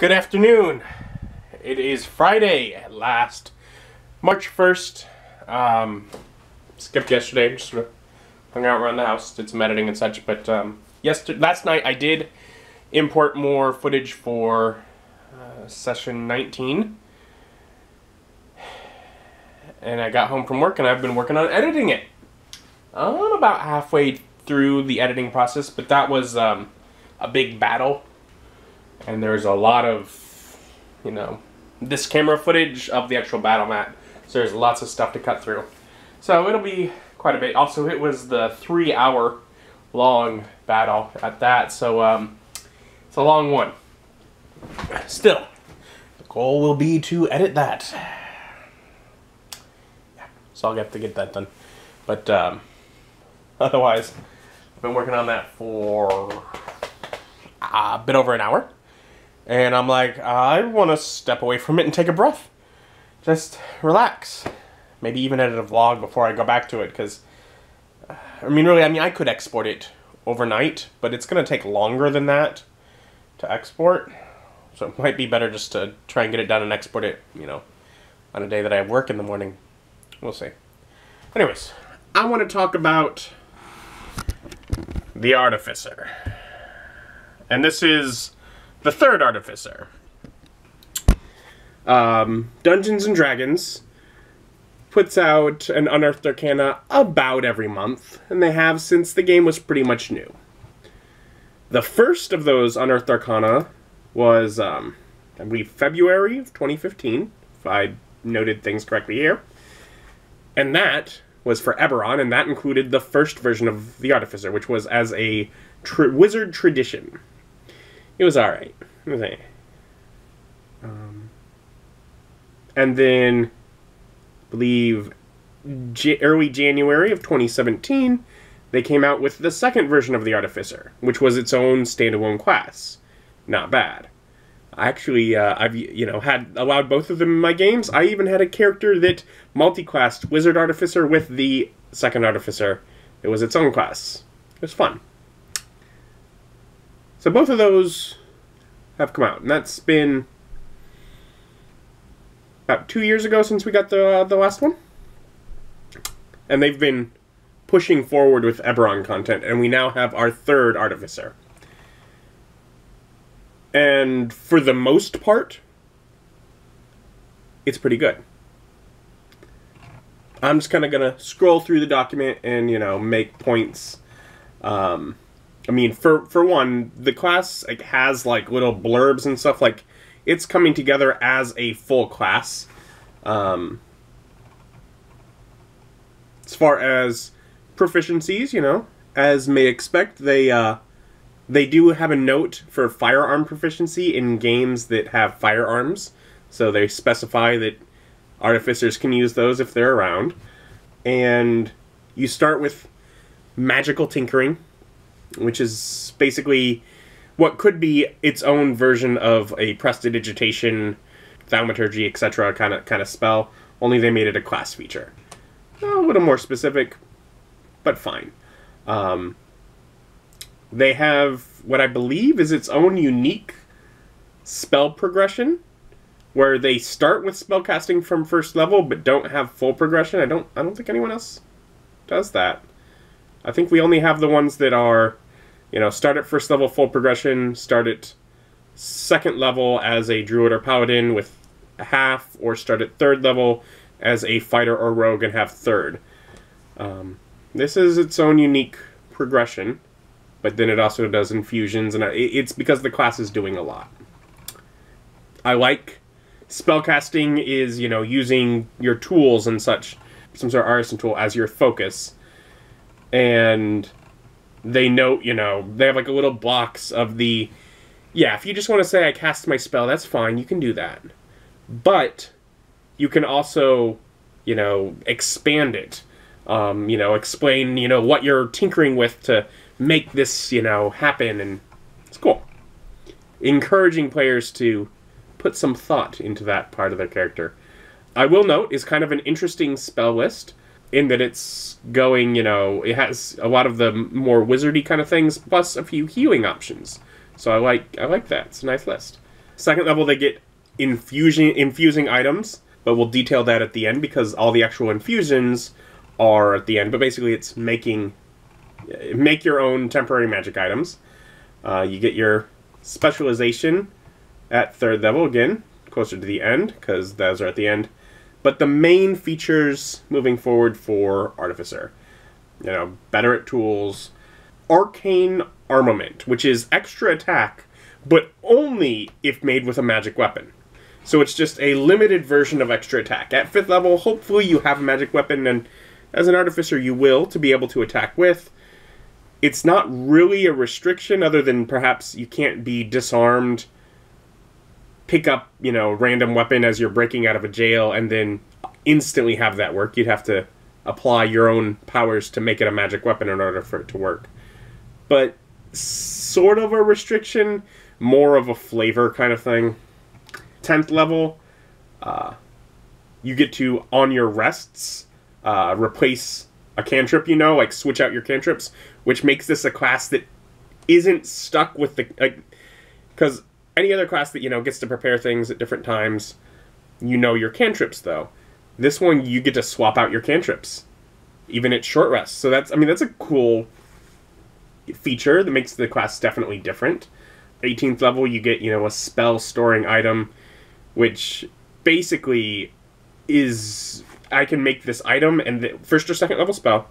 Good afternoon. It is Friday at last, March 1st. Um, skipped yesterday, just sort of hung out around the house, did some editing and such. But um, yesterday, last night I did import more footage for uh, session 19. And I got home from work and I've been working on editing it. I'm about halfway through the editing process, but that was um, a big battle and there's a lot of, you know, this camera footage of the actual battle map. So there's lots of stuff to cut through. So it'll be quite a bit. Also, it was the three hour long battle at that. So um, it's a long one. Still, the goal will be to edit that. Yeah, so I'll have to get that done. But um, otherwise, I've been working on that for a bit over an hour. And I'm like, I want to step away from it and take a breath. Just relax. Maybe even edit a vlog before I go back to it, because, uh, I mean, really, I mean, I could export it overnight, but it's going to take longer than that to export. So it might be better just to try and get it done and export it, you know, on a day that I have work in the morning. We'll see. Anyways, I want to talk about the Artificer. And this is the third artificer. Um, Dungeons and Dragons puts out an Unearthed Arcana about every month, and they have since the game was pretty much new. The first of those Unearthed Arcana was, um, I believe, February of 2015, if I noted things correctly here. And that was for Eberron, and that included the first version of the Artificer, which was as a tr wizard tradition. It was alright. It was alright. Um, and then, I believe, J early January of 2017, they came out with the second version of the Artificer, which was its own standalone class. Not bad. I actually, uh, I've you know had allowed both of them in my games. I even had a character that multi-classed Wizard Artificer with the second Artificer. It was its own class. It was fun. So both of those have come out, and that's been about two years ago since we got the uh, the last one, and they've been pushing forward with Eberron content, and we now have our third Artificer. And for the most part, it's pretty good. I'm just kind of gonna scroll through the document and you know make points. Um, I mean, for for one, the class like has like little blurbs and stuff. Like, it's coming together as a full class. Um, as far as proficiencies, you know, as may expect, they uh, they do have a note for firearm proficiency in games that have firearms. So they specify that artificers can use those if they're around. And you start with magical tinkering, which is basically what could be its own version of a prestidigitation, thaumaturgy, etc. kind of kind of spell. Only they made it a class feature. A little more specific, but fine. Um, they have what I believe is its own unique spell progression, where they start with spellcasting from first level but don't have full progression. I don't I don't think anyone else does that. I think we only have the ones that are, you know, start at first level full progression, start at second level as a druid or paladin with a half, or start at third level as a fighter or rogue and have third. Um, this is its own unique progression, but then it also does infusions, and it's because the class is doing a lot. I like spellcasting is, you know, using your tools and such, some sort of artisan tool as your focus and they note, you know, they have like a little box of the, yeah, if you just want to say I cast my spell, that's fine, you can do that. But you can also, you know, expand it. Um, you know, explain, you know, what you're tinkering with to make this, you know, happen, and it's cool. Encouraging players to put some thought into that part of their character. I will note is kind of an interesting spell list in that it's going, you know, it has a lot of the more wizardy kind of things, plus a few healing options. So I like I like that. It's a nice list. Second level, they get infusion infusing items, but we'll detail that at the end because all the actual infusions are at the end. But basically, it's making make your own temporary magic items. Uh, you get your specialization at third level again, closer to the end because those are at the end. But the main features moving forward for Artificer, you know, better at tools, arcane armament, which is extra attack, but only if made with a magic weapon. So it's just a limited version of extra attack. At fifth level, hopefully you have a magic weapon, and as an artificer, you will to be able to attack with. It's not really a restriction, other than perhaps you can't be disarmed, pick up, you know, random weapon as you're breaking out of a jail, and then instantly have that work. You'd have to apply your own powers to make it a magic weapon in order for it to work. But sort of a restriction, more of a flavor kind of thing. 10th level, uh, you get to, on your rests, uh, replace a cantrip, you know, like switch out your cantrips, which makes this a class that isn't stuck with the. like Because any other class that, you know, gets to prepare things at different times, you know your cantrips, though. This one, you get to swap out your cantrips, even at short rest. So that's, I mean, that's a cool feature that makes the class definitely different. 18th level, you get, you know, a spell storing item, which basically is I can make this item and the first or second level spell.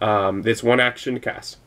Um, this one action to cast,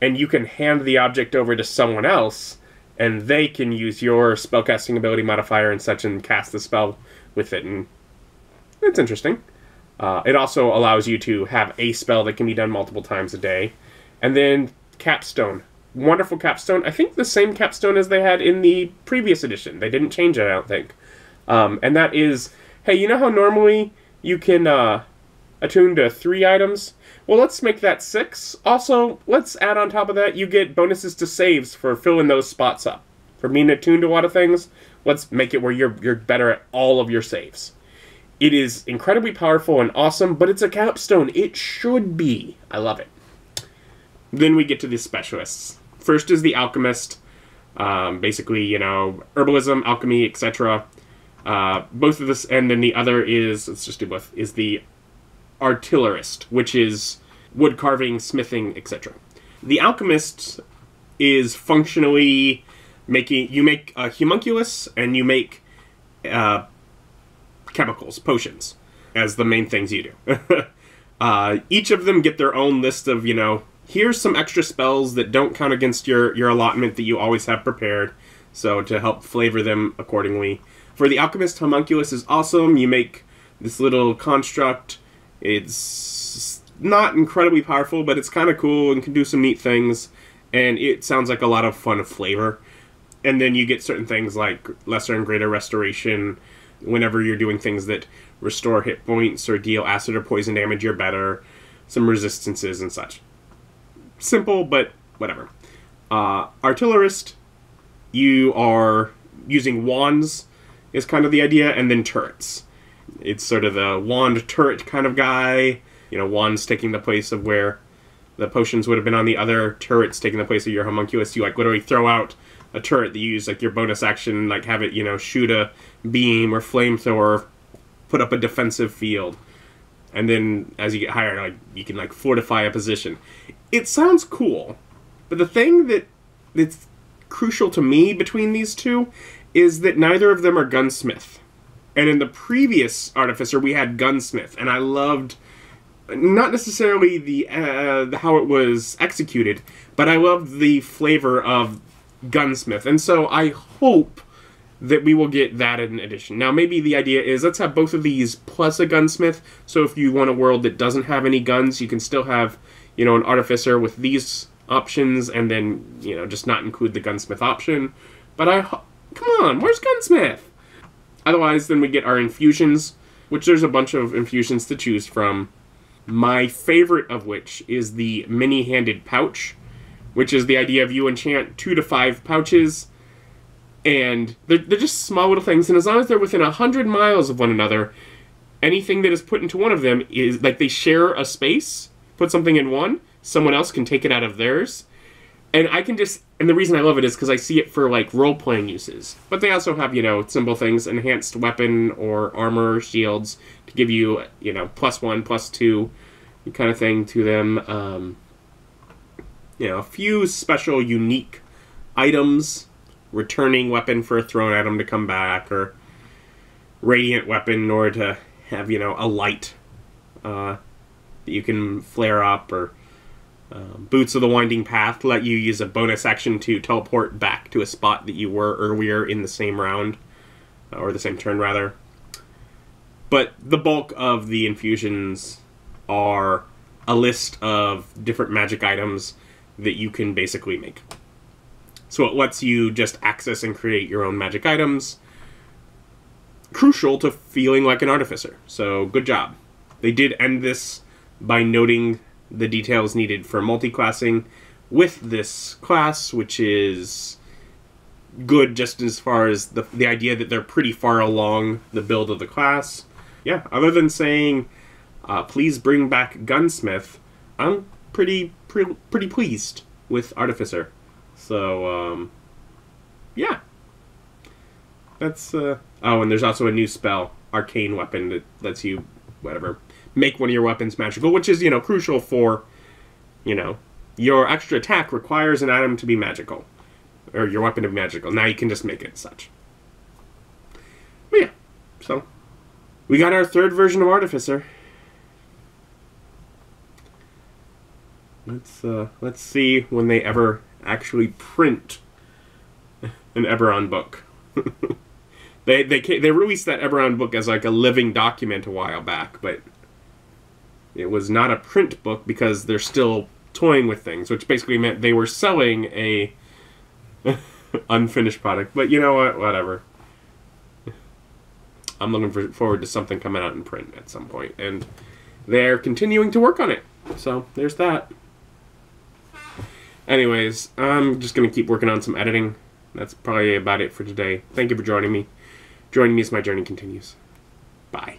and you can hand the object over to someone else, and they can use your spellcasting ability modifier and such and cast the spell with it, and it's interesting. Uh, it also allows you to have a spell that can be done multiple times a day, and then capstone wonderful capstone. I think the same capstone as they had in the previous edition. They didn't change it, I don't think. Um, and that is, hey, you know how normally you can uh, attune to three items? Well, let's make that six. Also, let's add on top of that, you get bonuses to saves for filling those spots up. For being attuned to a lot of things, let's make it where you're you're better at all of your saves. It is incredibly powerful and awesome, but it's a capstone. It should be. I love it. Then we get to the specialists. First is the alchemist, um, basically, you know, herbalism, alchemy, etc. Uh, both of this, and then the other is let's just do both. Is the artillerist, which is wood carving, smithing, etc. The alchemist is functionally making you make a homunculus and you make uh, chemicals, potions, as the main things you do. uh, each of them get their own list of you know here's some extra spells that don't count against your, your allotment that you always have prepared, so to help flavor them accordingly. For the Alchemist, Homunculus is awesome. You make this little construct. It's not incredibly powerful, but it's kind of cool and can do some neat things, and it sounds like a lot of fun flavor. And then you get certain things like Lesser and Greater Restoration. Whenever you're doing things that restore hit points or deal acid or poison damage, you're better. Some resistances and such simple, but whatever. Uh, artillerist, you are using wands, is kind of the idea, and then turrets. It's sort of the wand turret kind of guy. You know, wands taking the place of where the potions would have been on the other turrets taking the place of your homunculus. You like literally throw out a turret that you use like your bonus action, like have it, you know, shoot a beam or flamethrower, put up a defensive field. And then as you get higher, like you can like fortify a position it sounds cool, but the thing that that's crucial to me between these two is that neither of them are gunsmith. And in the previous Artificer, we had gunsmith, and I loved not necessarily the uh, how it was executed, but I loved the flavor of gunsmith. And so I hope that we will get that in addition. Now, maybe the idea is let's have both of these plus a gunsmith. So if you want a world that doesn't have any guns, you can still have you know, an artificer with these options and then, you know, just not include the gunsmith option. But I. Come on, where's gunsmith? Otherwise, then we get our infusions, which there's a bunch of infusions to choose from. My favorite of which is the many handed pouch, which is the idea of you enchant two to five pouches. And they're, they're just small little things, and as long as they're within a hundred miles of one another, anything that is put into one of them is like they share a space put something in one, someone else can take it out of theirs. And I can just and the reason I love it is because I see it for like role playing uses. But they also have you know simple things, enhanced weapon or armor shields to give you you know plus one, plus two, kind of thing to them. Um, you know, a few special unique items, returning weapon for a thrown item to come back, or radiant weapon in order to have you know a light uh, that you can flare up, or um, Boots of the Winding Path let you use a bonus action to teleport back to a spot that you were earlier in the same round, uh, or the same turn rather. But the bulk of the infusions are a list of different magic items that you can basically make. So it lets you just access and create your own magic items. Crucial to feeling like an artificer. So good job. They did end this by noting the details needed for multi-classing with this class, which is good just as far as the, the idea that they're pretty far along the build of the class. Yeah, other than saying, uh, please bring back Gunsmith, I'm pretty, pretty, pretty pleased with Artificer. So, um, yeah. That's, uh, oh, and there's also a new spell, Arcane Weapon, that lets you, whatever, make one of your weapons magical, which is, you know, crucial for, you know, your extra attack requires an item to be magical. Or your weapon to be magical. Now you can just make it such. But yeah, so. We got our third version of Artificer. Let's uh, let's see when they ever actually print an Eberron book. they they they released that Eberron book as like a living document a while back, but it was not a print book because they're still toying with things, which basically meant they were selling a unfinished product. But you know what? Whatever. I'm looking for, forward to something coming out in print at some point, and they're continuing to work on it. So there's that. Anyways, I'm just gonna keep working on some editing. That's probably about it for today. Thank you for joining me. Joining me as my journey continues. Bye.